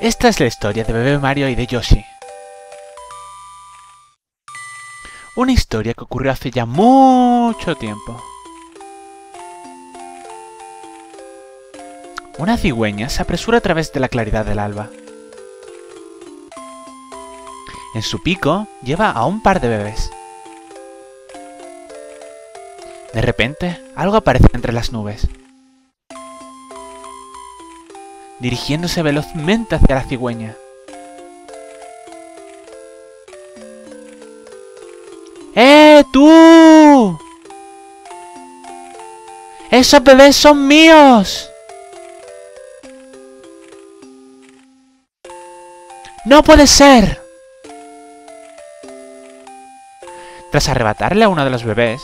Esta es la historia de Bebé Mario y de Yoshi. Una historia que ocurrió hace ya mucho tiempo. Una cigüeña se apresura a través de la claridad del alba. En su pico lleva a un par de bebés. De repente, algo aparece entre las nubes. Dirigiéndose velozmente hacia la cigüeña. ¡Eh, tú! ¡Esos bebés son míos! ¡No puede ser! Tras arrebatarle a uno de los bebés,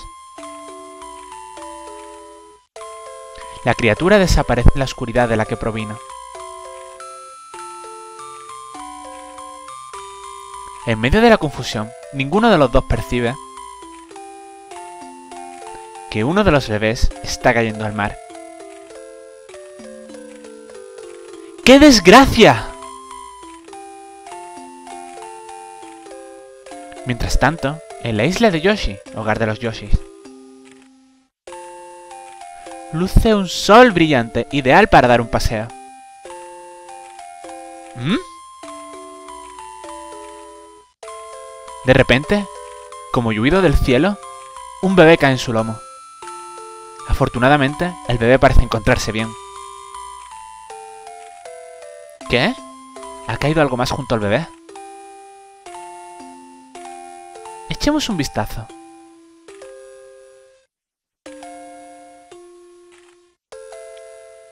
la criatura desaparece en la oscuridad de la que provino. En medio de la confusión, ninguno de los dos percibe que uno de los bebés está cayendo al mar. ¡Qué desgracia! Mientras tanto, en la isla de Yoshi, hogar de los Yoshis, luce un sol brillante, ideal para dar un paseo. ¿Mm? De repente, como lluvido del cielo, un bebé cae en su lomo. Afortunadamente, el bebé parece encontrarse bien. ¿Qué? ¿Ha caído algo más junto al bebé? Echemos un vistazo.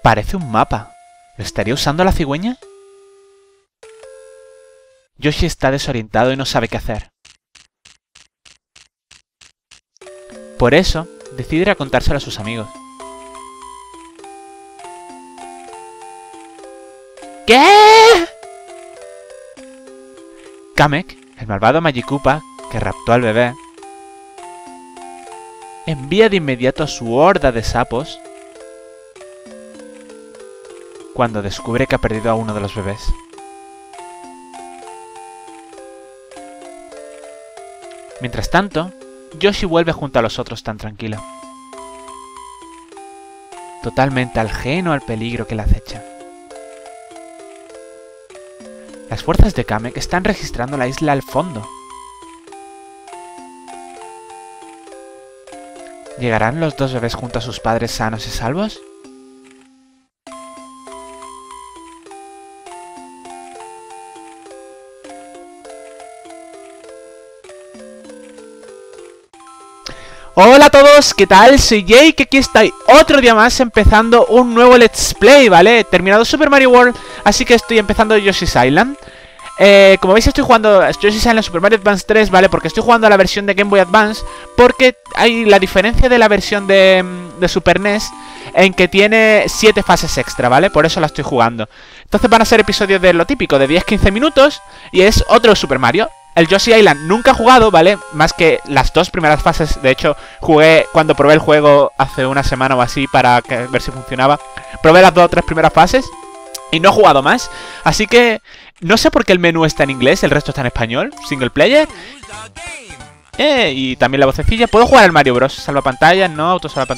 Parece un mapa. ¿Lo estaría usando la cigüeña? Yoshi está desorientado y no sabe qué hacer. Por eso, decide a contárselo a sus amigos. ¿Qué? Kamek, el malvado Magikupa, que raptó al bebé, envía de inmediato a su horda de sapos cuando descubre que ha perdido a uno de los bebés. Mientras tanto, Yoshi vuelve junto a los otros tan tranquilo. Totalmente ajeno al peligro que le acecha. Las fuerzas de Kamek están registrando la isla al fondo. ¿Llegarán los dos bebés junto a sus padres sanos y salvos? Hola a todos, ¿qué tal? Soy Jake, aquí estoy otro día más empezando un nuevo Let's Play, ¿vale? He terminado Super Mario World, así que estoy empezando Yoshi's Island eh, Como veis estoy jugando Yoshi's Island Super Mario Advance 3, ¿vale? Porque estoy jugando la versión de Game Boy Advance Porque hay la diferencia de la versión de, de Super NES En que tiene 7 fases extra, ¿vale? Por eso la estoy jugando Entonces van a ser episodios de lo típico, de 10-15 minutos Y es otro Super Mario el Yoshi Island nunca he jugado, ¿vale? Más que las dos primeras fases. De hecho, jugué cuando probé el juego hace una semana o así para ver si funcionaba. Probé las dos o tres primeras fases y no he jugado más. Así que no sé por qué el menú está en inglés, el resto está en español. Single player. Eh, y también la vocecilla. Puedo jugar al Mario Bros. Salva pantalla, no, auto salva.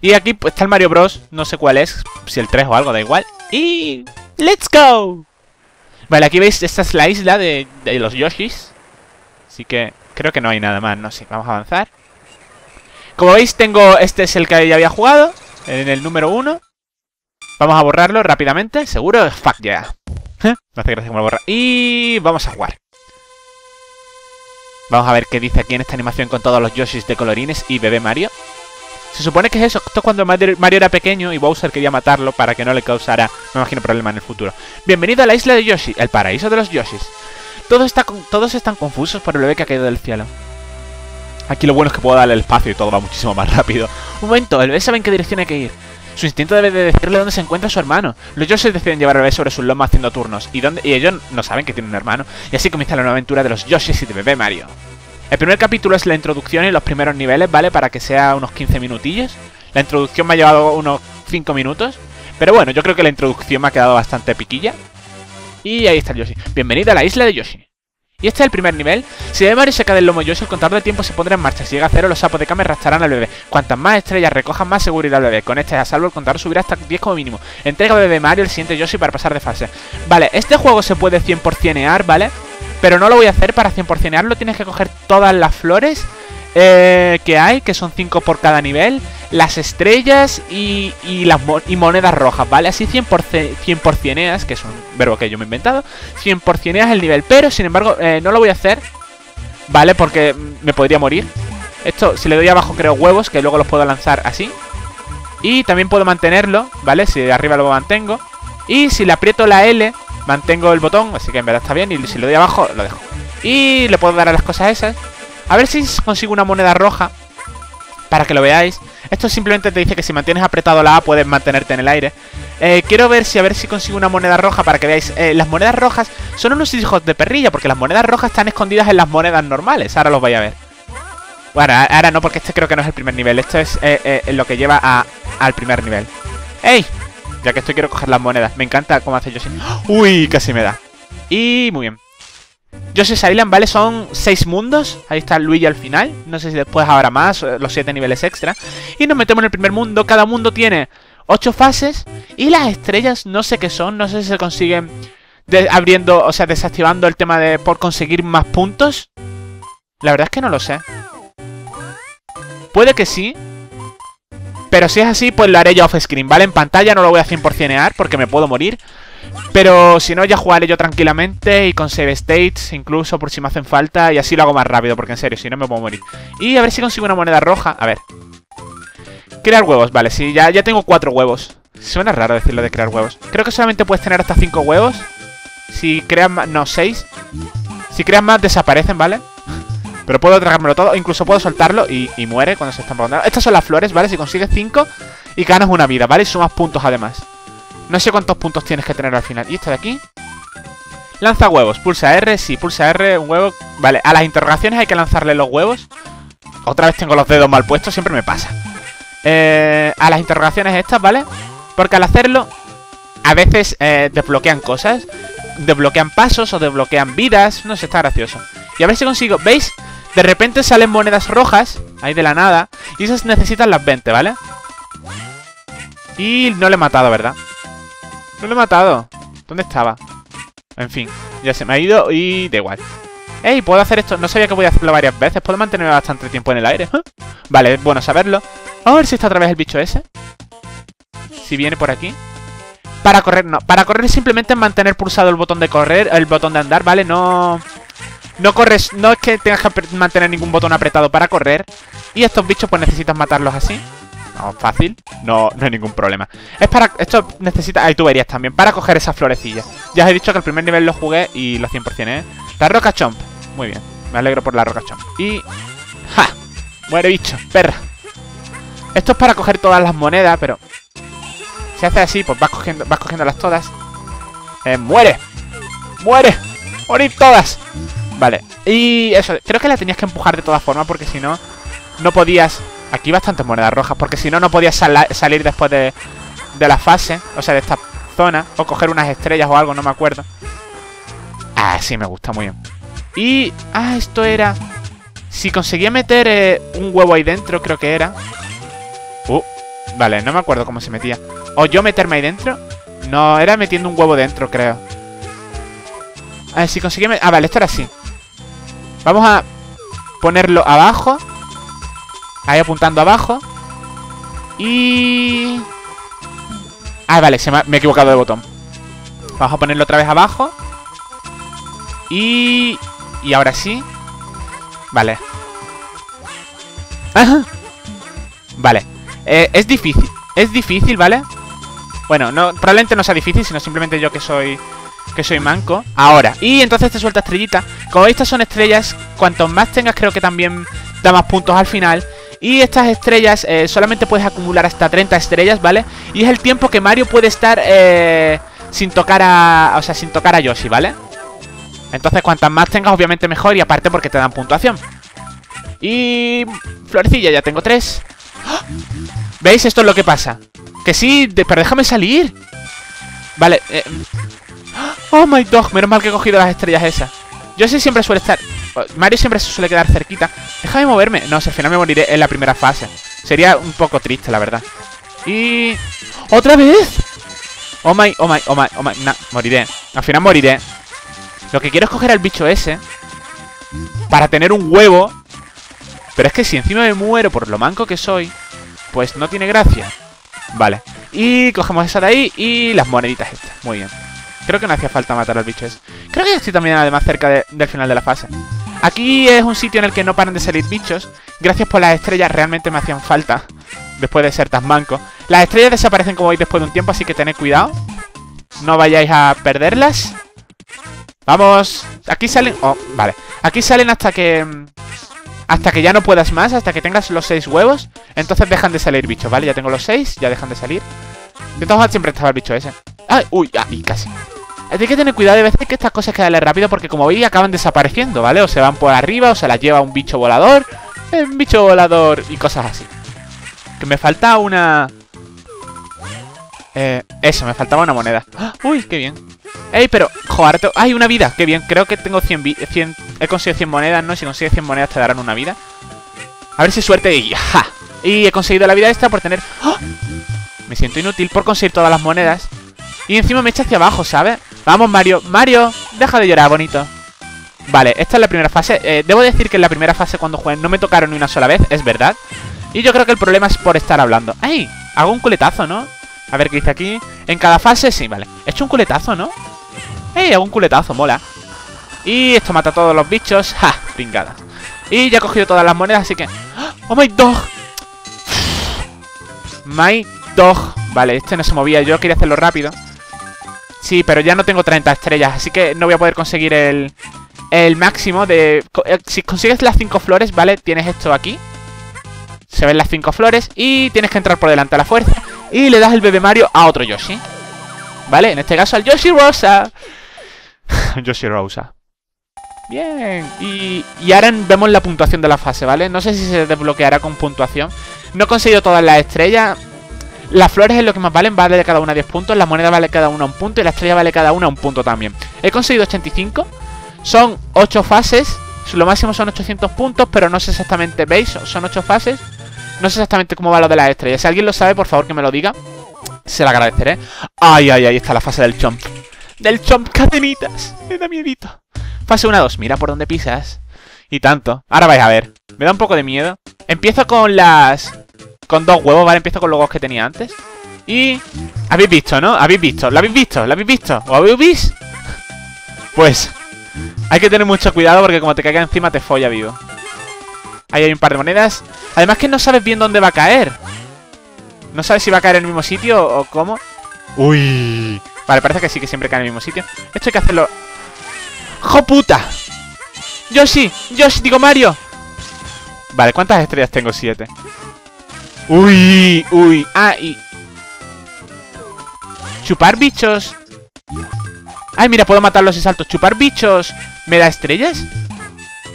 Y aquí pues, está el Mario Bros. No sé cuál es, si el 3 o algo, da igual. Y... ¡Let's go! Vale, aquí veis, esta es la isla de, los Yoshis. Así que creo que no hay nada más, no sé, vamos a avanzar. Como veis, tengo, este es el que ya había jugado, en el número 1. Vamos a borrarlo rápidamente, seguro, fuck yeah. me hace gracia como lo borra. Y vamos a jugar. Vamos a ver qué dice aquí en esta animación con todos los Yoshis de colorines y bebé Mario. Se supone que es eso, esto es cuando Mario era pequeño y Bowser quería matarlo para que no le causara, me imagino, problema en el futuro. Bienvenido a la isla de Yoshi, el paraíso de los Yoshis. Todos están confusos por el bebé que ha caído del cielo. Aquí lo bueno es que puedo darle el espacio y todo va muchísimo más rápido. Un momento, el bebé sabe en qué dirección hay que ir. Su instinto debe de decirle dónde se encuentra su hermano. Los Yoshis deciden llevar al bebé sobre su lomo haciendo turnos, y, y ellos no saben que tiene un hermano. Y así comienza la nueva aventura de los Yoshis y de bebé Mario. El primer capítulo es la introducción y los primeros niveles, ¿vale? Para que sea unos 15 minutillos. La introducción me ha llevado unos 5 minutos. Pero bueno, yo creo que la introducción me ha quedado bastante piquilla. Y ahí está el Yoshi. Bienvenido a la isla de Yoshi. Y este es el primer nivel. Si de Mario se cae del lomo Yoshi, el contador de tiempo se pondrá en marcha. Si llega a cero, los sapos de Kame arrastrarán al bebé. Cuantas más estrellas recojan, más seguridad al bebé. Con este a salvo, el contador subirá hasta 10 como mínimo. Entrega bebé Mario el siguiente Yoshi para pasar de fase. Vale, este juego se puede 100%ear, ¿vale? Pero no lo voy a hacer para 100%earlo. Tienes que coger todas las flores eh, que hay, que son 5 por cada nivel, las estrellas y, las y monedas rojas, ¿vale? Así 100%, 100 eas, que es un verbo que yo me he inventado, 100% eas el nivel, pero sin embargo eh, no lo voy a hacer, ¿vale? Porque me podría morir. Esto, si le doy abajo creo huevos, que luego los puedo lanzar así. Y también puedo mantenerlo, ¿vale? Si de arriba lo mantengo. Y si le aprieto la L, mantengo el botón, así que en verdad está bien. Y si le doy abajo, lo dejo. Y le puedo dar a las cosas esas. A ver si consigo una moneda roja Para que lo veáis Esto simplemente te dice que si mantienes apretado la A Puedes mantenerte en el aire eh, Quiero ver si a ver si consigo una moneda roja Para que veáis eh, Las monedas rojas son unos hijos de perrilla Porque las monedas rojas están escondidas en las monedas normales Ahora los vais a ver Bueno, ahora no, porque este creo que no es el primer nivel Esto es eh, lo que lleva a, al primer nivel ¡Ey! Ya que estoy quiero coger las monedas Me encanta cómo hace Yoshi ¡Uy! Casi me da Y muy bien Yoshi's Island, ¿vale? Son seis mundos. Ahí está Luigi al final. No sé si después habrá más, eh, los siete niveles extra. Y nos metemos en el primer mundo. Cada mundo tiene ocho fases. Y las estrellas, no sé qué son. No sé si se consiguen abriendo, o sea, desactivando el tema de por conseguir más puntos. La verdad es que no lo sé. Puede que sí. Pero si es así, pues lo haré ya off-screen, ¿vale? En pantalla no lo voy a 100%ear porque me puedo morir. Pero si no, ya jugaré yo tranquilamente y con save states, incluso por si me hacen falta. Y así lo hago más rápido, porque en serio, si no me puedo morir. Y a ver si consigo una moneda roja. A ver. Crear huevos, vale, sí, ya, ya tengo cuatro huevos. Suena raro decirlo de crear huevos. Creo que solamente puedes tener hasta cinco huevos. Si creas más... No, seis. Si creas más, desaparecen, ¿vale? Pero puedo tragármelo todo. Incluso puedo soltarlo y, muere cuando se están poniendo. Estas son las flores, ¿vale? Si consigues cinco y ganas una vida, ¿vale? Y sumas puntos además. No sé cuántos puntos tienes que tener al final. ¿Y este de aquí? Lanza huevos. Pulsa R. Sí, pulsa R. Un huevo. Vale, a las interrogaciones hay que lanzarle los huevos. Otra vez tengo los dedos mal puestos. Siempre me pasa. Eh, a las interrogaciones estas, ¿vale? Porque al hacerlo, a veces eh, desbloquean cosas. Desbloquean pasos o desbloquean vidas. No sé, está gracioso. Y a ver si consigo... ¿Veis? De repente salen monedas rojas. Ahí de la nada. Y esas necesitan las 20, ¿vale? Y no le he matado, ¿verdad? No lo he matado. ¿Dónde estaba? En fin, ya se me ha ido y da igual. ¡Ey! Puedo hacer esto. No sabía que voy a hacerlo varias veces. Puedo mantenerme bastante tiempo en el aire. vale, bueno saberlo. Vamos a ver si está otra vez el bicho ese. Si viene por aquí. Para correr, no. Para correr simplemente mantener pulsado el botón de correr, el botón de andar, ¿vale? No... No corres, no es que tengas que mantener ningún botón apretado para correr. Y estos bichos pues necesitas matarlos así. No, fácil, no, no hay ningún problema. Es para, esto necesita, hay tuberías también Para coger esas florecillas. Ya os he dicho que el primer nivel lo jugué y lo 100% ¿eh? La roca chomp, muy bien. Me alegro por la roca chomp. Y, ja, muere bicho, perra. Esto es para coger todas las monedas, pero Si hace así, pues vas cogiendo, vas cogiéndolas todas. Eh, muere. Muere, morir todas Vale, y eso, creo que la tenías que empujar de todas formas Porque si no, no podías Aquí bastantes monedas rojas, porque si no, no podías salir después de, de la fase, o sea, de esta zona, o coger unas estrellas o algo, no me acuerdo. Ah, sí, me gusta muy bien. Y... Ah, esto era... Si conseguía meter eh, un huevo ahí dentro, creo que era... Uh, vale, no me acuerdo cómo se metía. ¿O yo meterme ahí dentro? No, era metiendo un huevo dentro, creo. A ver, si conseguía... Ah, vale, esto era así. Vamos a ponerlo abajo. Ahí apuntando abajo. Y... Ah, vale, me, he equivocado de botón. Vamos a ponerlo otra vez abajo. Y... Y ahora sí. Vale. Vale. Eh, es difícil. Es difícil, ¿vale? Bueno, no, probablemente no sea difícil, sino simplemente yo que soy que soy manco. Ahora. Y entonces te suelta estrellita. Como estas son estrellas. Cuanto más tengas, creo que también da más puntos al final. Y estas estrellas eh, solamente puedes acumular hasta 30 estrellas, ¿vale? Y es el tiempo que Mario puede estar eh, sin tocar a... O sea, sin tocar a Yoshi, ¿vale? Entonces cuantas más tengas, obviamente mejor Y aparte porque te dan puntuación Y... Florecilla, ya tengo tres ¿Veis? Esto es lo que pasa Que sí, pero déjame salir Vale, eh... Oh my dog, menos mal que he cogido las estrellas esas. Yo sé siempre suele estar... Mario siempre se suele quedar cerquita. Déjame moverme. No, si al final me moriré en la primera fase. Sería un poco triste, la verdad. Y... ¡Otra vez! Oh my, oh my, oh my, oh my. Nah, moriré. Al final moriré. Lo que quiero es coger al bicho ese. Para tener un huevo. Pero es que si encima me muero por lo manco que soy, pues no tiene gracia. Vale. Y cogemos esa de ahí y las moneditas estas. Muy bien. Creo que no hacía falta matar al bicho ese. Creo que estoy también además cerca del final de la fase. Aquí es un sitio en el que no paran de salir bichos. Gracias por las estrellas, realmente me hacían falta. Después de ser tan manco. Las estrellas desaparecen como veis después de un tiempo, así que tened cuidado. No vayáis a perderlas. Vamos. Aquí salen... Oh, vale. Aquí salen hasta que... Hasta que ya no puedas más, hasta que tengas los seis huevos. Entonces dejan de salir bichos, ¿vale? Ya tengo los seis, ya dejan de salir. De todas siempre estaba el bicho ese. ¡Ay! ¡Uy! ¡Ay! Casi. Hay que tener cuidado de veces que estas cosas quedan rápido porque como veis acaban desapareciendo, ¿vale? O se van por arriba o se las lleva un bicho volador, un bicho volador y cosas así. Que me falta una... Eh, eso, me faltaba una moneda. ¡Ah! ¡Uy, qué bien! ¡Ey, pero! Joder, ¡ay, una vida! ¡Qué bien! Creo que tengo 100, 100... He conseguido 100 monedas, ¿no? Si consigues 100 monedas te darán una vida. A ver si suerte y... ¡Ja! Y he conseguido la vida esta por tener... ¡Ah! Me siento inútil por conseguir todas las monedas. Y encima me echa hacia abajo, ¿sabes? Vamos, Mario. Mario, deja de llorar, bonito. Vale, esta es la primera fase. Eh, debo decir que en la primera fase cuando jugué no me tocaron ni una sola vez, es verdad. Y yo creo que el problema es por estar hablando. ¡Ay! Hago un culetazo, ¿no? A ver qué dice aquí. En cada fase, sí, vale. He hecho un culetazo, ¿no? ¡Ey! Hago un culetazo, mola. Y esto mata a todos los bichos. ¡Ja! Pringada. Y ya he cogido todas las monedas, así que... ¡Oh, my dog! My dog. Vale, este no se movía. Yo quería hacerlo rápido. Sí, pero ya no tengo 30 estrellas, así que no voy a poder conseguir el, el máximo de... Eh, si consigues las 5 flores, ¿vale? Tienes esto aquí. Se ven las 5 flores y tienes que entrar por delante a la fuerza. Y le das el bebé Mario a otro Yoshi. ¿Vale? En este caso al Yoshi Rosa. Yoshi Rosa. Bien. Y, y ahora vemos la puntuación de la fase, ¿vale? No sé si se desbloqueará con puntuación. No he conseguido todas las estrellas. Las flores es lo que más valen, vale cada una 10 puntos, la moneda vale cada una un punto y la estrella vale cada una un punto también. He conseguido 85, son 8 fases, lo máximo son 800 puntos, pero no sé exactamente, ¿veis? Son 8 fases, no sé exactamente cómo va lo de las estrellas. Si alguien lo sabe, por favor que me lo diga, se lo agradeceré. Ay, ay, ahí está la fase del chomp. Del chomp cadenitas, me da miedito. Fase 1-2, mira por dónde pisas. Y tanto. Ahora vais a ver. Me da un poco de miedo. Empiezo con las con dos huevos, ¿vale? Empiezo con los huevos que tenía antes. Y... Habéis visto, ¿no? Habéis visto, ¿lo habéis visto? ¿Lo habéis visto? ¿O habéis visto? Pues... Hay que tener mucho cuidado porque como te caiga encima te folla vivo. Ahí hay un par de monedas. Además que no sabes bien dónde va a caer. No sabes si va a caer en el mismo sitio o cómo. Uy. Vale, parece que sí que siempre cae en el mismo sitio. Esto hay que hacerlo... ¡Jo puta! Yoshi, Yoshi, digo Mario. Vale, ¿cuántas estrellas tengo? Siete. Uy, uy. Ah, y... Chupar bichos. Ay, mira, puedo matarlos y saltos. Chupar bichos. ¿Me da estrellas?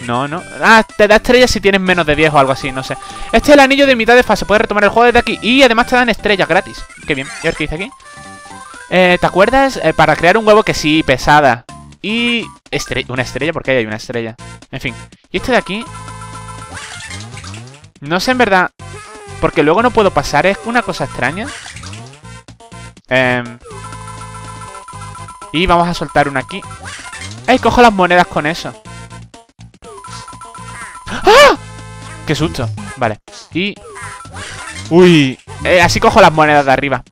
No, no. Ah, te da estrellas si tienes menos de 10 o algo así, no sé. Este es el anillo de mitad de fase. Puedes retomar el juego desde aquí. Y además te dan estrellas gratis. Qué bien. ¿Y a ver qué dice aquí? Eh, ¿Te acuerdas? Eh, para crear un huevo que sí, pesada. Y... Una estrella, porque ahí hay una estrella. En fin. Y este de aquí... No sé en verdad... Porque luego no puedo pasar, es una cosa extraña. Eh, y vamos a soltar una aquí. ¡Ay, cojo las monedas con eso! ¡Ah! ¡Qué susto! Vale. Y... ¡Uy! Eh, así cojo las monedas de arriba.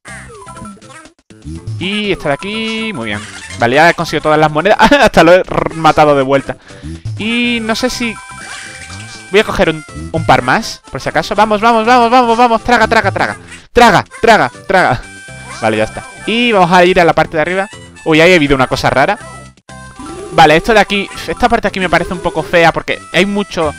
Y esta de aquí... Muy bien. Vale, ya he conseguido todas las monedas. Hasta lo he matado de vuelta. Y no sé si Voy a coger un, par más, por si acaso. Vamos, vamos, vamos, vamos, vamos. Traga, traga, traga. Traga, traga, traga. Vale, ya está. Y vamos a ir a la parte de arriba. Uy, ahí ha habido una cosa rara. Vale, esto de aquí... Esta parte de aquí me parece un poco fea porque hay mucho...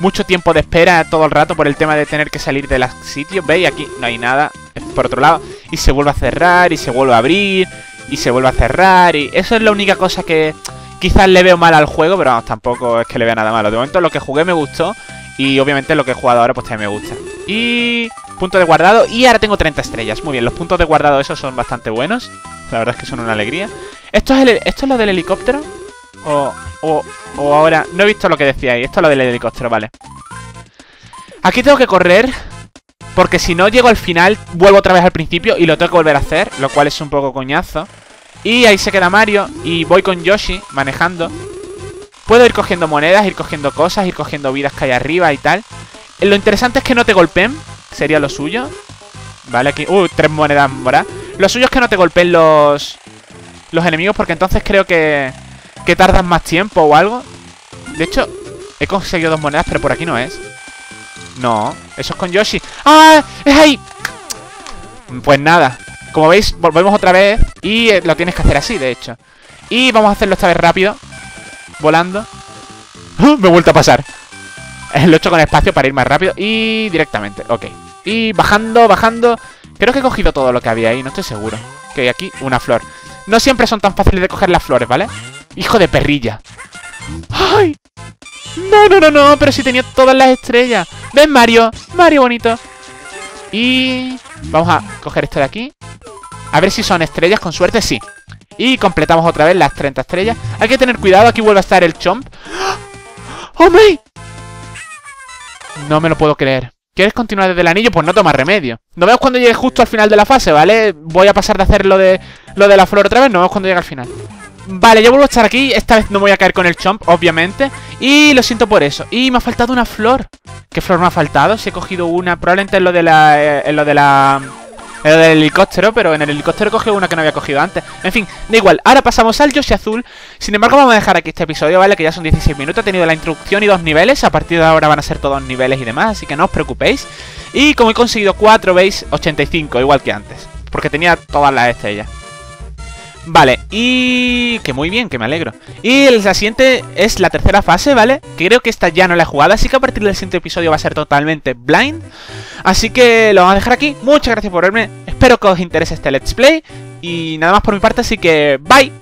Mucho tiempo de espera todo el rato por el tema de tener que salir de los sitios. ¿Veis? Aquí no hay nada. Por otro lado. Y se vuelve a cerrar y se vuelve a abrir. Y se vuelve a cerrar. Y eso es la única cosa que Quizás le veo mal al juego, pero tampoco es que le vea nada malo. De momento lo que jugué me gustó y obviamente lo que he jugado ahora pues también me gusta. Y punto de guardado y ahora tengo 30 estrellas. Muy bien, los puntos de guardado esos son bastante buenos. La verdad es que son una alegría. ¿Esto es, ¿Esto es lo del helicóptero? O, o, o ahora... No he visto lo que decía. Esto es lo del helicóptero, vale. Aquí tengo que correr. Porque si no llego al final, vuelvo otra vez al principio y lo tengo que volver a hacer. Lo cual es un poco coñazo. Y ahí se queda Mario. Y voy con Yoshi manejando. Puedo ir cogiendo monedas, ir cogiendo cosas, ir cogiendo vidas que hay arriba y tal. Lo interesante es que no te golpeen. Sería lo suyo. Vale, aquí... Uh, tres monedas moradas. Lo suyo es que no te golpeen los... Los enemigos porque entonces creo que... Que tardan más tiempo o algo. De hecho, he conseguido dos monedas, pero por aquí no es. No, eso es con Yoshi. ¡Ah! ¡Es ahí! Pues nada. Como veis, volvemos otra vez y eh, lo tienes que hacer así, de hecho. Y vamos a hacerlo esta vez rápido. Volando. ¡Ah! Me he vuelto a pasar. Lo he hecho con espacio para ir más rápido y directamente. Ok. Y bajando, bajando. Creo que he cogido todo lo que había ahí, no estoy seguro. Que hay aquí una flor. No siempre son tan fáciles de coger las flores, ¿vale? Hijo de perrilla. ¡Ay! No, no, no, no, pero si tenía todas las estrellas. ¿Ven, Mario? Mario bonito. Y... Vamos a coger esto de aquí. A ver si son estrellas, con suerte sí. Y completamos otra vez las 30 estrellas. Hay que tener cuidado, aquí vuelve a estar el chomp. ¡Oh, my! No me lo puedo creer. ¿Quieres continuar desde el anillo? Pues no toma remedio. Nos vemos cuando llegue justo al final de la fase, ¿vale? Voy a pasar de hacer lo de, lo de la flor otra vez. Nos vemos cuando llegue al final. Vale, yo vuelvo a estar aquí. Esta vez no voy a caer con el chomp, obviamente. Y lo siento por eso. Y me ha faltado una flor. ¿Qué flor me ha faltado? Si he cogido una. Probablemente en lo de la. Eh, en lo de la. El del helicóptero, pero en el helicóptero he cogido una que no había cogido antes. En fin, da igual. Ahora pasamos al Yoshi Azul. Sin embargo, vamos a dejar aquí este episodio, ¿vale? Que ya son 16 minutos. He tenido la introducción y dos niveles. A partir de ahora van a ser todos niveles y demás. Así que no os preocupéis. Y como he conseguido 4, veis, 85, igual que antes. Porque tenía todas las estrellas. Vale, y... Que muy bien, que me alegro. Y la siguiente es la tercera fase, ¿vale? Creo que esta ya no la he jugado Así que a partir del siguiente episodio va a ser totalmente blind. Así que lo vamos a dejar aquí. Muchas gracias por verme. Espero que os interese este let's play. Y nada más por mi parte, así que bye